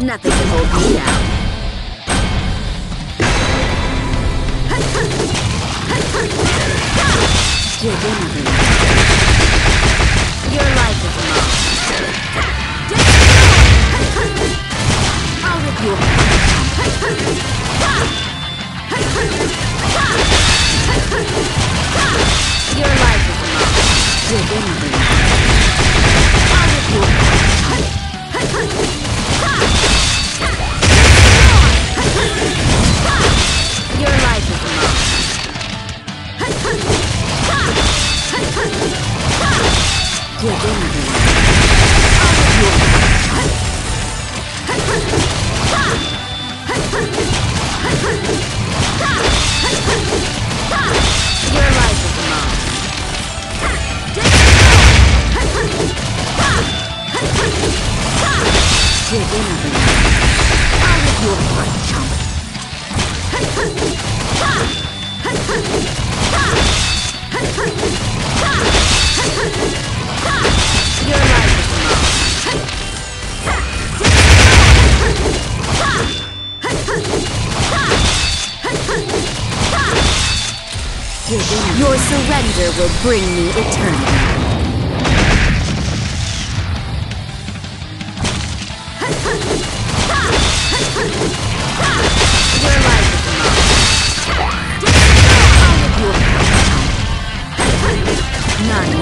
Nothing can hold me down. Dig in, Your surrender will bring me eternity. None.